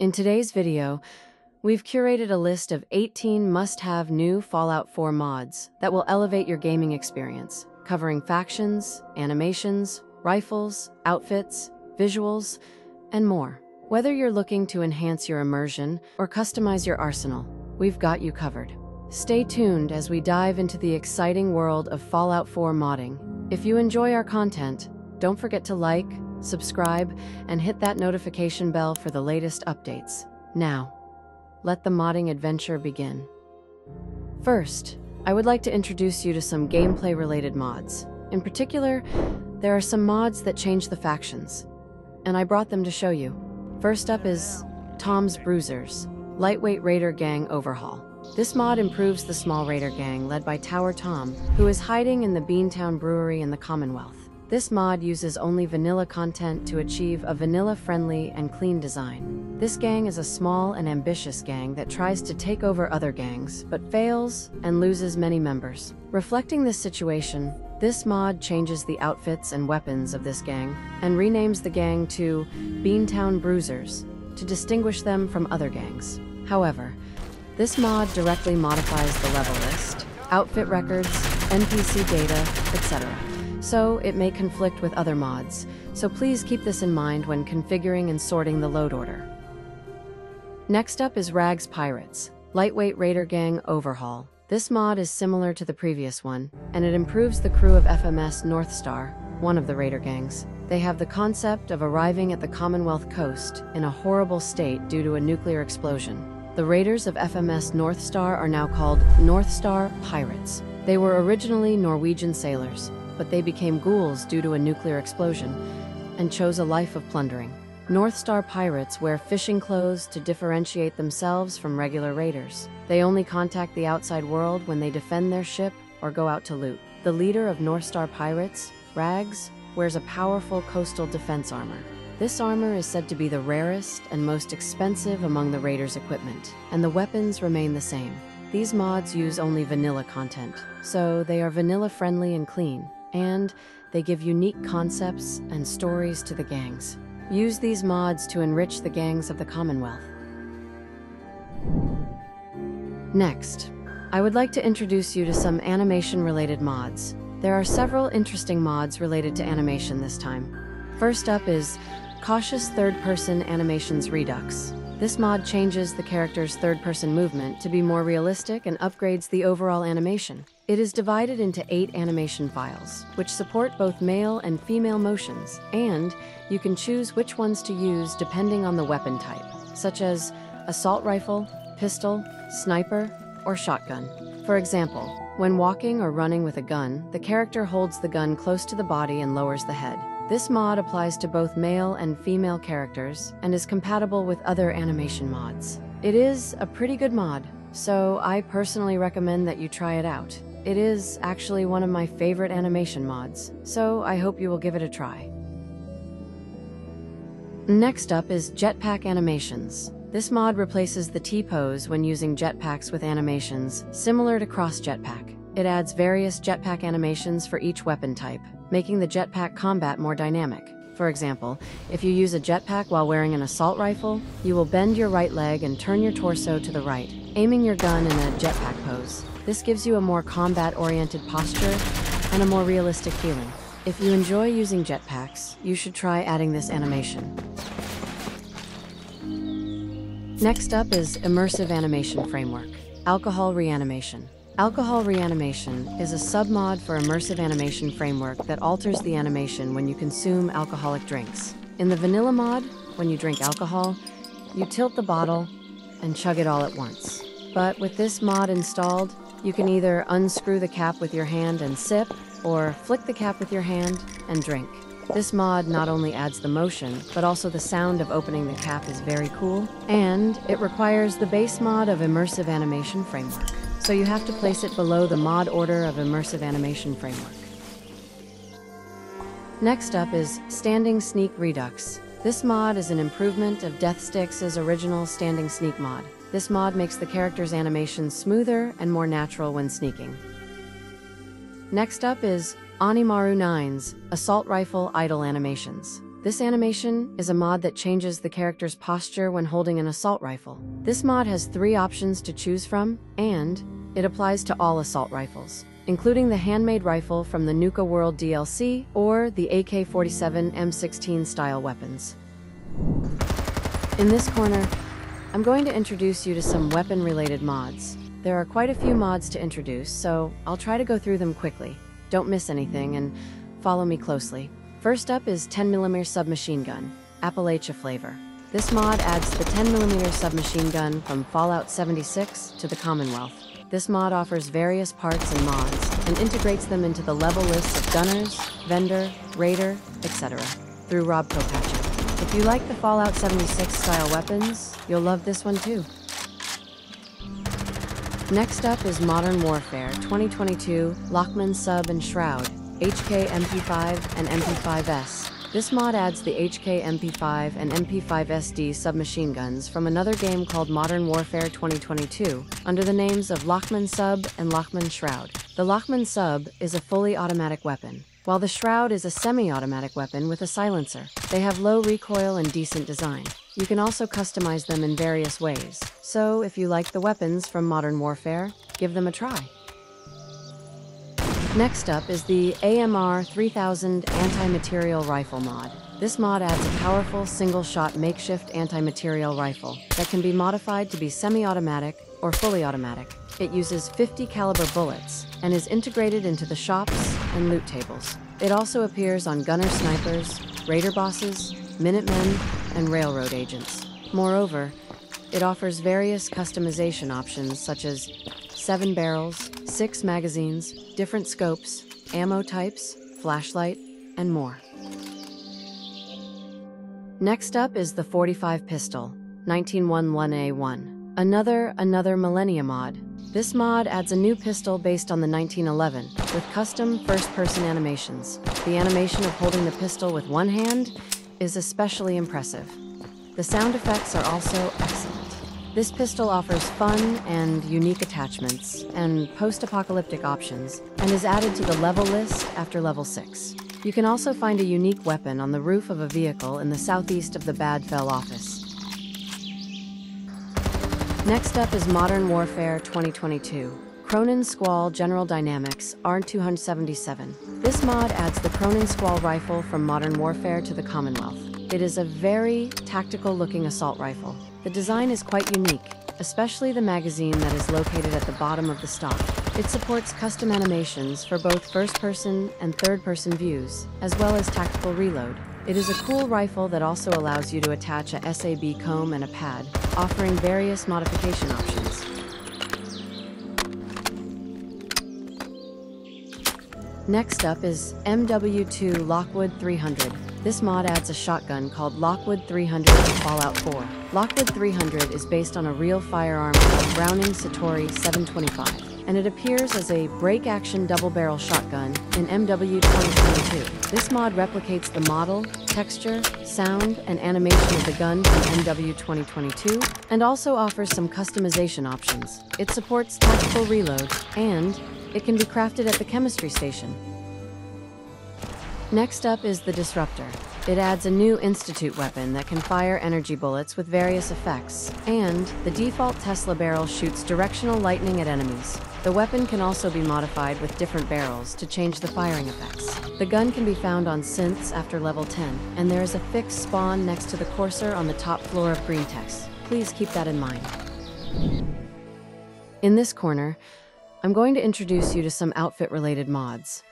In today's video, we've curated a list of 18 must-have new Fallout 4 mods that will elevate your gaming experience, covering factions, animations, rifles, outfits, visuals, and more. Whether you're looking to enhance your immersion or customize your arsenal, we've got you covered. Stay tuned as we dive into the exciting world of Fallout 4 modding. If you enjoy our content, don't forget to like, subscribe, and hit that notification bell for the latest updates. Now, let the modding adventure begin. First, I would like to introduce you to some gameplay-related mods. In particular, there are some mods that change the factions, and I brought them to show you. First up is Tom's Bruisers, Lightweight Raider Gang Overhaul. This mod improves the small raider gang led by Tower Tom, who is hiding in the Beantown Brewery in the Commonwealth. This mod uses only vanilla content to achieve a vanilla-friendly and clean design. This gang is a small and ambitious gang that tries to take over other gangs, but fails and loses many members. Reflecting this situation, this mod changes the outfits and weapons of this gang and renames the gang to Beantown Bruisers to distinguish them from other gangs. However, this mod directly modifies the level list, outfit records, NPC data, etc so it may conflict with other mods, so please keep this in mind when configuring and sorting the load order. Next up is Rags Pirates, Lightweight Raider Gang Overhaul. This mod is similar to the previous one, and it improves the crew of FMS North Star, one of the raider gangs. They have the concept of arriving at the Commonwealth coast in a horrible state due to a nuclear explosion. The raiders of FMS North Star are now called North Star Pirates. They were originally Norwegian sailors, but they became ghouls due to a nuclear explosion and chose a life of plundering. North Star pirates wear fishing clothes to differentiate themselves from regular raiders. They only contact the outside world when they defend their ship or go out to loot. The leader of North Star pirates, Rags, wears a powerful coastal defense armor. This armor is said to be the rarest and most expensive among the Raiders' equipment, and the weapons remain the same. These mods use only vanilla content, so they are vanilla friendly and clean, and they give unique concepts and stories to the gangs. Use these mods to enrich the gangs of the Commonwealth. Next, I would like to introduce you to some animation-related mods. There are several interesting mods related to animation this time. First up is Cautious Third-Person Animations Redux. This mod changes the character's third-person movement to be more realistic and upgrades the overall animation. It is divided into eight animation files, which support both male and female motions, and you can choose which ones to use depending on the weapon type, such as assault rifle, pistol, sniper, or shotgun. For example, when walking or running with a gun, the character holds the gun close to the body and lowers the head. This mod applies to both male and female characters and is compatible with other animation mods. It is a pretty good mod, so I personally recommend that you try it out. It is actually one of my favorite animation mods, so I hope you will give it a try. Next up is Jetpack Animations. This mod replaces the T-pose when using jetpacks with animations, similar to Cross Jetpack. It adds various jetpack animations for each weapon type, making the jetpack combat more dynamic. For example, if you use a jetpack while wearing an assault rifle, you will bend your right leg and turn your torso to the right, aiming your gun in a jetpack pose. This gives you a more combat-oriented posture and a more realistic feeling. If you enjoy using jetpacks, you should try adding this animation. Next up is Immersive Animation Framework, Alcohol Reanimation. Alcohol Reanimation is a submod for Immersive Animation Framework that alters the animation when you consume alcoholic drinks. In the vanilla mod, when you drink alcohol, you tilt the bottle and chug it all at once. But with this mod installed, you can either unscrew the cap with your hand and sip, or flick the cap with your hand and drink. This mod not only adds the motion, but also the sound of opening the cap is very cool, and it requires the base mod of Immersive Animation Framework. So you have to place it below the mod order of Immersive Animation Framework. Next up is Standing Sneak Redux. This mod is an improvement of Deathstick's original Standing Sneak mod. This mod makes the character's animations smoother and more natural when sneaking. Next up is Onymaru 9's Assault Rifle Idle Animations. This animation is a mod that changes the character's posture when holding an assault rifle. This mod has three options to choose from, and it applies to all assault rifles, including the handmade rifle from the Nuka World DLC or the AK-47 M16 style weapons. In this corner, I'm going to introduce you to some weapon-related mods. There are quite a few mods to introduce, so I'll try to go through them quickly. Don't miss anything and follow me closely. First up is 10mm submachine gun, Appalachia flavor. This mod adds the 10mm submachine gun from Fallout 76 to the Commonwealth. This mod offers various parts and mods and integrates them into the level lists of gunners, vendor, raider, etc. through Robco Patcher. If you like the Fallout 76 style weapons, you'll love this one too. Next up is Modern Warfare 2022 Lachmann Sub and Shroud HK MP5 and MP5S. This mod adds the HK MP5 and MP5SD submachine guns from another game called Modern Warfare 2022 under the names of Lachmann Sub and Lachmann Shroud. The Lachmann Sub is a fully automatic weapon, while the Shroud is a semi-automatic weapon with a silencer. They have low recoil and decent design. You can also customize them in various ways. So if you like the weapons from Modern Warfare, give them a try. Next up is the AMR 3000 Anti-Material Rifle mod. This mod adds a powerful single-shot makeshift anti-material rifle that can be modified to be semi-automatic or fully automatic. It uses 50 caliber bullets and is integrated into the shops and loot tables. It also appears on gunner snipers, raider bosses, minutemen, and railroad agents. Moreover, it offers various customization options such as seven barrels, six magazines, different scopes, ammo types, flashlight, and more. Next up is the 45 pistol, 1911A1. Another, another Millennium mod. This mod adds a new pistol based on the 1911, with custom first-person animations. The animation of holding the pistol with one hand is especially impressive. The sound effects are also excellent. This pistol offers fun and unique attachments and post-apocalyptic options and is added to the level list after level 6. You can also find a unique weapon on the roof of a vehicle in the southeast of the BADTFL office. Next up is Modern Warfare 2022. Cronen Squall General Dynamics RM277. This mod adds the Cronen Squall rifle from Modern Warfare to the Commonwealth. It is a very tactical looking assault rifle the design is quite unique, especially the magazine that is located at the bottom of the stock. It supports custom animations for both first-person and third-person views, as well as tactical reload. It is a cool rifle that also allows you to attach a SAB comb and a pad, offering various modification options. Next up is MW2 Lockwood 300. This mod adds a shotgun called Lockwood 300 to Fallout 4. Lockwood 300 is based on a real firearm called Browning Citori 725, and it appears as a break-action double-barrel shotgun in MW 2022. This mod replicates the model, texture, sound, and animation of the gun from MW 2022, and also offers some customization options. It supports tactical reload, and it can be crafted at the chemistry station. Next up is the Disruptor. It adds a new Institute weapon that can fire energy bullets with various effects, and the default Tesla barrel shoots directional lightning at enemies. The weapon can also be modified with different barrels to change the firing effects. The gun can be found on synths after level 10, and there is a fixed spawn next to the Courser on the top floor of Greentech. Please keep that in mind. In this corner, I'm going to introduce you to some outfit-related mods.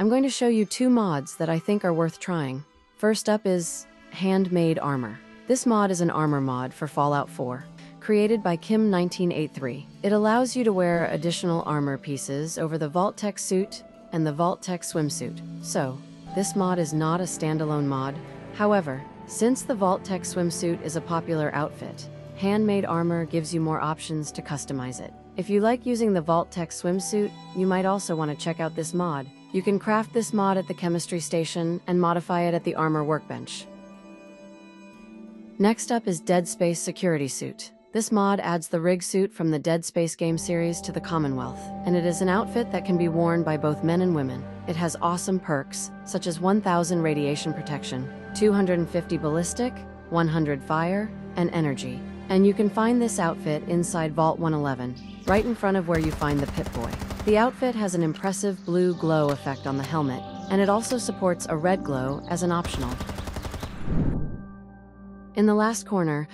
I'm going to show you two mods that I think are worth trying. First up is Handmade Armor. This mod is an armor mod for Fallout 4, created by Kim1983. It allows you to wear additional armor pieces over the Vault-Tec suit and the Vault-Tec swimsuit. So, this mod is not a standalone mod. However, since the Vault-Tec swimsuit is a popular outfit, handmade armor gives you more options to customize it. If you like using the Vault-Tec swimsuit, you might also want to check out this mod. You can craft this mod at the chemistry station and modify it at the armor workbench. Next up is Dead Space Security Suit. This mod adds the rig suit from the Dead Space game series to the Commonwealth, and it is an outfit that can be worn by both men and women. It has awesome perks, such as 1000 radiation protection, 250 ballistic, 100 fire, and energy. And you can find this outfit inside Vault 111, right in front of where you find the Pip-Boy. The outfit has an impressive blue glow effect on the helmet, and it also supports a red glow as an optional. In the last corner,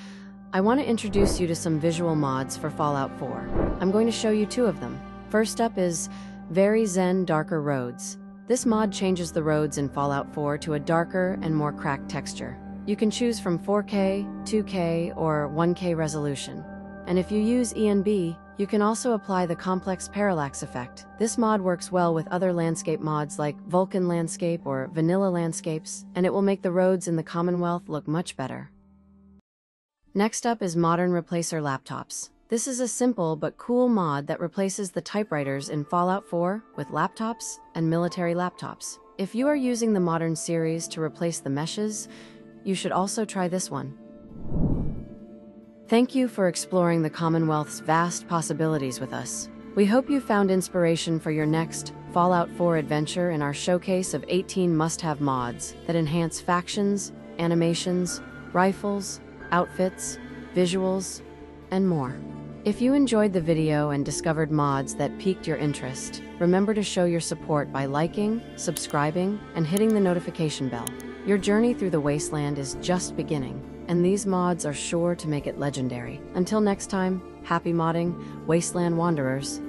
I want to introduce you to some visual mods for Fallout 4. I'm going to show you two of them. First up is Very Zen Darker Roads. This mod changes the roads in Fallout 4 to a darker and more cracked texture. You can choose from 4K, 2K, or 1K resolution. And if you use ENB, you can also apply the complex parallax effect. This mod works well with other landscape mods like Vulcan Landscape or Vanilla Landscapes, and it will make the roads in the Commonwealth look much better. Next up is Modern Replacer Laptops. This is a simple but cool mod that replaces the typewriters in Fallout 4 with laptops and military laptops. If you are using the Modern series to replace the meshes, you should also try this one. Thank you for exploring the Commonwealth's vast possibilities with us. We hope you found inspiration for your next Fallout 4 adventure in our showcase of 18 must-have mods that enhance factions, animations, rifles, outfits, visuals, and more. If you enjoyed the video and discovered mods that piqued your interest, remember to show your support by liking, subscribing, and hitting the notification bell. Your journey through the wasteland is just beginning, and these mods are sure to make it legendary. Until next time, happy modding, Wasteland Wanderers.